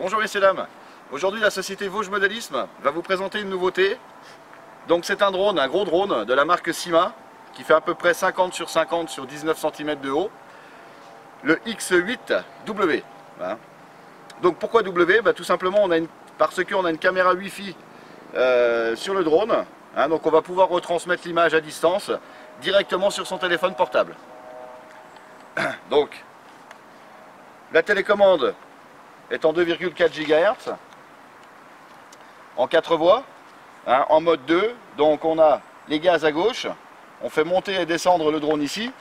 Bonjour messieurs dames, aujourd'hui la société Vosges Modélisme va vous présenter une nouveauté. Donc c'est un drone, un gros drone de la marque Sima qui fait à peu près 50 sur 50 sur 19 cm de haut. Le X8W. Donc pourquoi W? Bah, Tout simplement on a une, parce qu'on a une caméra Wi-Fi euh, sur le drone. Hein, donc on va pouvoir retransmettre l'image à distance directement sur son téléphone portable. Donc la télécommande est en 2,4 GHz, en 4 voies, hein, en mode 2. Donc on a les gaz à gauche, on fait monter et descendre le drone ici,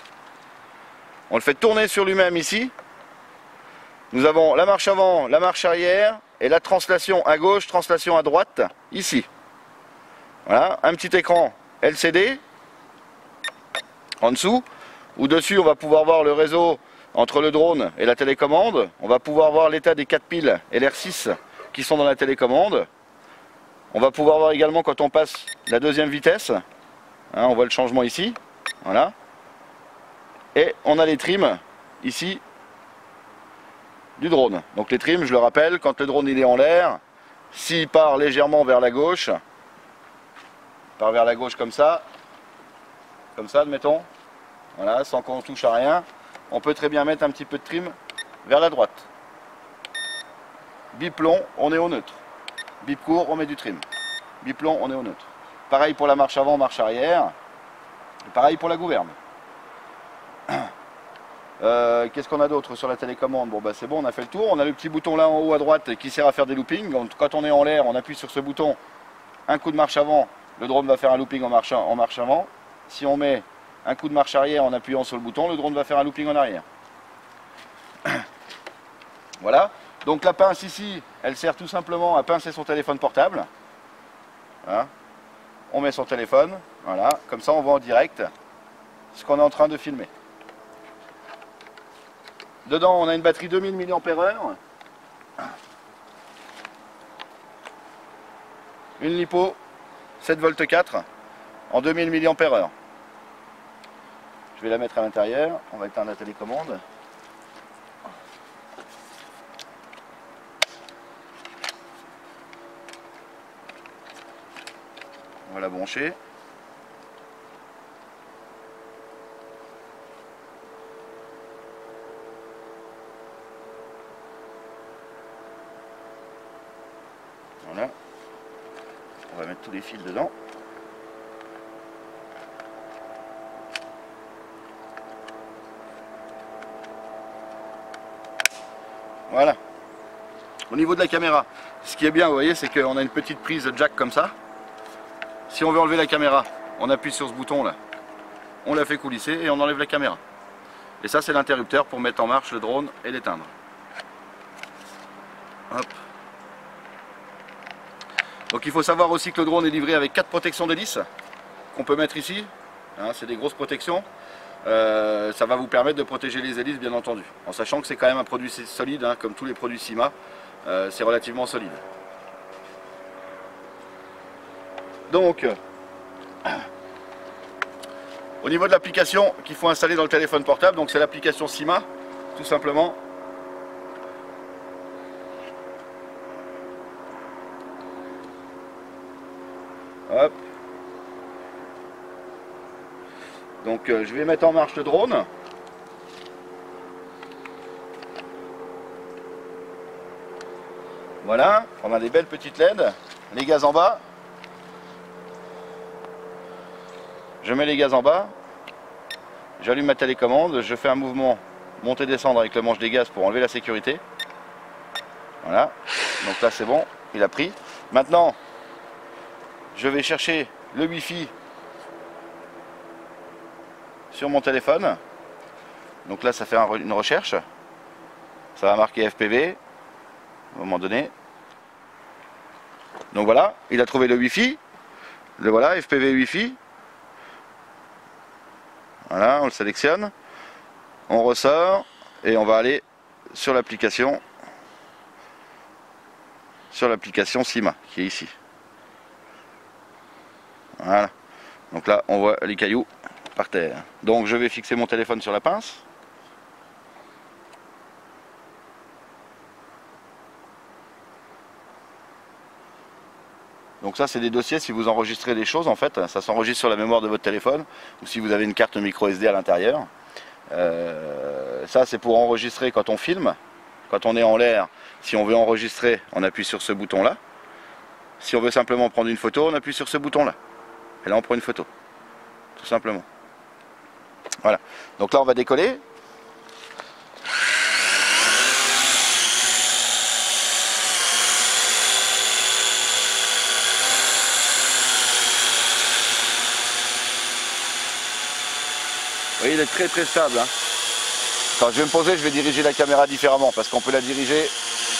on le fait tourner sur lui-même ici. Nous avons la marche avant, la marche arrière et la translation à gauche, translation à droite, ici. Voilà, un petit écran LCD en dessous, où dessus on va pouvoir voir le réseau entre le drone et la télécommande. On va pouvoir voir l'état des 4 piles et l'R6 qui sont dans la télécommande. On va pouvoir voir également quand on passe la deuxième vitesse. Hein, on voit le changement ici. Voilà. Et on a les trims ici du drone. Donc les trims, je le rappelle, quand le drone est en l'air, s'il part légèrement vers la gauche, part vers la gauche comme ça, comme ça admettons, voilà, sans qu'on touche à rien, on peut très bien mettre un petit peu de trim vers la droite. Biplon, on est au neutre. Bip court, on met du trim. Biplon, on est au neutre. Pareil pour la marche avant, marche arrière. pareil pour la gouverne. Euh, qu'est-ce qu'on a d'autre sur la télécommande? Bon bah c'est bon, on a fait le tour. On a le petit bouton là en haut à droite qui sert à faire des loopings. quand on est en l'air, on appuie sur ce bouton, un coup de marche avant, le drone va faire un looping en marche, en marche avant. Si on met un coup de marche arrière en appuyant sur le bouton, le drone va faire un looping en arrière. voilà. Donc la pince ici, elle sert tout simplement à pincer son téléphone portable. On met son téléphone, voilà, comme ça on voit en direct ce qu'on est en train de filmer. Dedans on a une batterie 2000 mAh. Une lipo 7 v 4 en 2000 mAh. Je vais la mettre à l'intérieur, on va éteindre la télécommande. On va la brancher. Voilà. On va mettre tous les fils dedans. Voilà. Au niveau de la caméra, ce qui est bien, vous voyez, c'est qu'on a une petite prise jack comme ça. Si on veut enlever la caméra, on appuie sur ce bouton là. On la fait coulisser et on enlève la caméra. Et ça, c'est l'interrupteur pour mettre en marche le drone et l'éteindre. Donc il faut savoir aussi que le drone est livré avec 4 protections d'hélice qu'on peut mettre ici. Hein, c'est des grosses protections. Euh, ça va vous permettre de protéger les hélices bien entendu, en sachant que c'est quand même un produit solide, hein, comme tous les produits CIMA, euh, c'est relativement solide. Donc, au niveau de l'application qu'il faut installer dans le téléphone portable, donc c'est l'application CIMA, tout simplement. Hop. Donc euh, je vais mettre en marche le drone. Voilà, on a des belles petites LED, les gaz en bas. Je mets les gaz en bas, j'allume ma télécommande, je fais un mouvement monter-descendre avec le manche des gaz pour enlever la sécurité. Voilà, donc là c'est bon, il a pris. Maintenant, je vais chercher le Wi-Fi sur mon téléphone. Donc là, ça fait une recherche. Ça va marquer FPV, à un moment donné. Donc voilà, il a trouvé le Wi-Fi. Le voilà, FPV Wi-Fi. Voilà, on le sélectionne. On ressort et on va aller sur l'application sur l'application SIMA qui est ici. Voilà. Donc là, on voit les cailloux terre. Donc je vais fixer mon téléphone sur la pince. Donc ça c'est des dossiers si vous enregistrez des choses en fait, ça s'enregistre sur la mémoire de votre téléphone ou si vous avez une carte micro SD à l'intérieur. Euh, ça c'est pour enregistrer quand on filme, quand on est en l'air. Si on veut enregistrer, on appuie sur ce bouton là. Si on veut simplement prendre une photo, on appuie sur ce bouton là. Et là on prend une photo. Tout simplement. Voilà. Donc là on va décoller. Vous voyez, il est très très stable. Hein. Quand je vais me poser, je vais diriger la caméra différemment parce qu'on peut la diriger.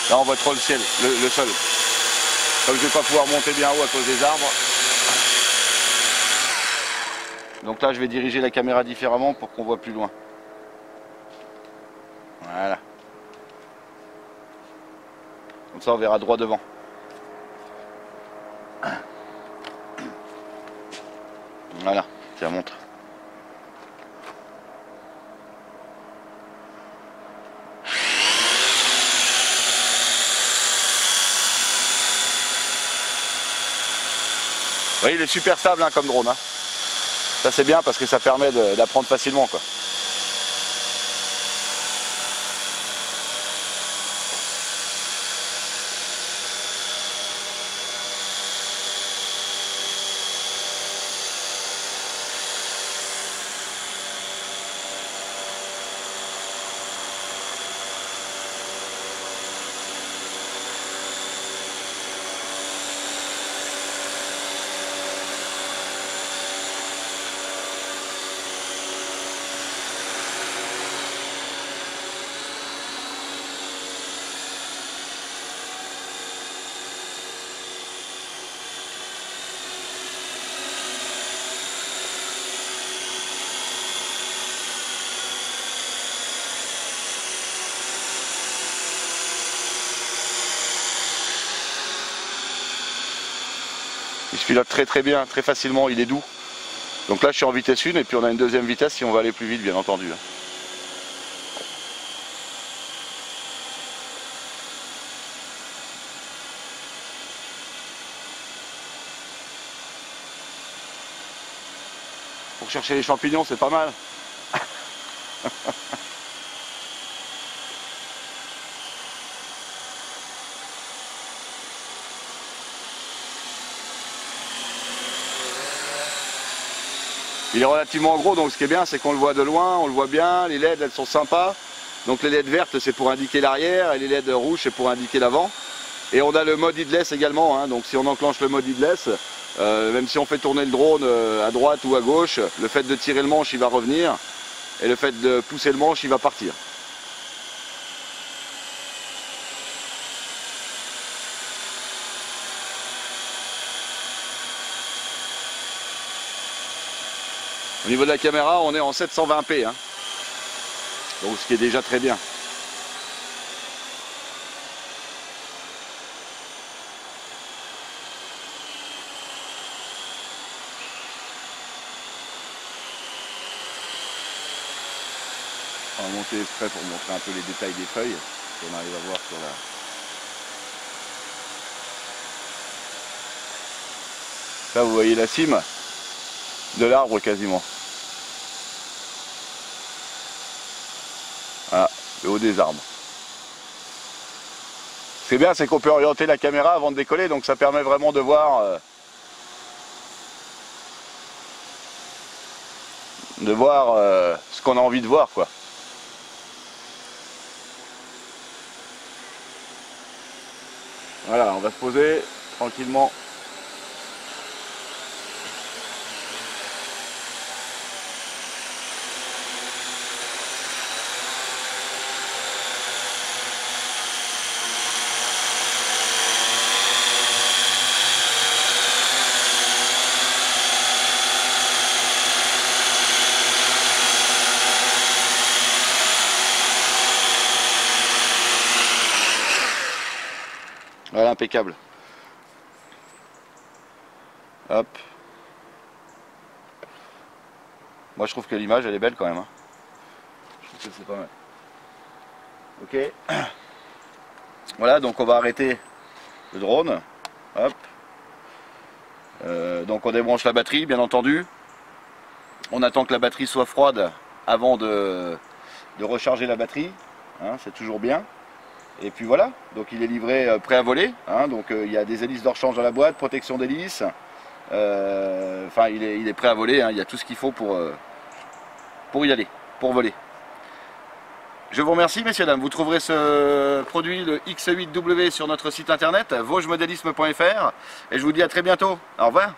Là, on voit trop le ciel, le, sol. Comme je ne vais pas pouvoir monter bien haut à cause des arbres. Donc là, je vais diriger la caméra différemment pour qu'on voit plus loin. Voilà. Comme ça, on verra droit devant. Voilà, tiens, montre. voyez, il est super stable hein, comme drone. Hein. Ça c'est bien parce que ça permet d'apprendre facilement. Il se pilote très très bien, très facilement, il est doux. Donc là je suis en vitesse 1 et puis on a une deuxième vitesse si on va aller plus vite bien entendu. Hein. Pour chercher les champignons c'est pas mal. Il est relativement gros, donc ce qui est bien, c'est qu'on le voit de loin, on le voit bien, les LED elles sont sympas. Donc les LED vertes c'est pour indiquer l'arrière et les LED rouges c'est pour indiquer l'avant. Et on a le mode headless également, hein. donc si on enclenche le mode headless, euh, même si on fait tourner le drone euh, à droite ou à gauche, le fait de tirer le manche il va revenir et le fait de pousser le manche il va partir. Au niveau de la caméra, on est en 720p. Hein. Donc ce qui est déjà très bien. On va monter exprès pour montrer un peu les détails des feuilles qu'on arrive à voir sur la, Là, vous voyez la cime de l'arbre quasiment. Des arbres. Ce qui est bien, c'est qu'on peut orienter la caméra avant de décoller, donc ça permet vraiment de voir euh, de voir euh, ce qu'on a envie de voir quoi. Voilà, on va se poser tranquillement Voilà, impeccable. Hop. Moi je trouve que l'image elle est belle quand même. Hein. Ok. Voilà, donc on va arrêter le drone. Hop. Euh, donc on débranche la batterie, bien entendu. On attend que la batterie soit froide avant de, recharger la batterie. Hein, c'est toujours bien. Et puis voilà, donc il est livré euh, prêt à voler. Hein. donc euh, il y a des hélices de rechange dans la boîte, protection d'hélice. Enfin, il est, prêt à voler. Hein. il y a tout ce qu'il faut pour, pour y aller, pour voler. Je vous remercie messieurs dames, vous trouverez ce produit, le X8W sur notre site internet, vosgemodélisme.fr et je vous dis à très bientôt. Au revoir